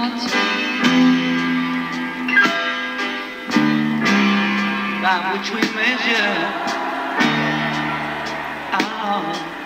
not that which we measure out.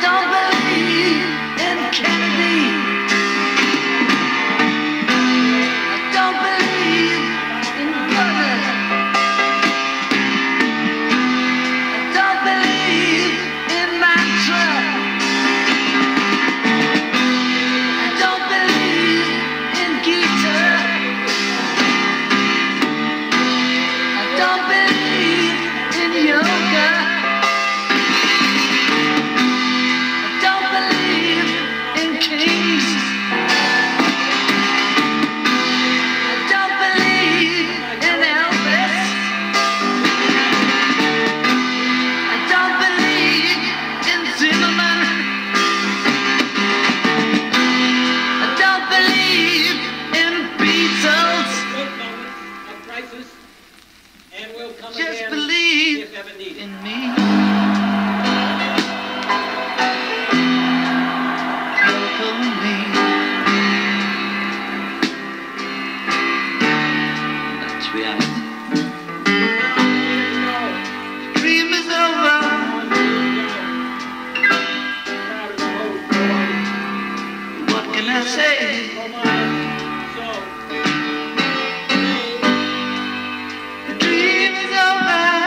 don't believe. its reality. Dream is over. What can I say? Dream is over.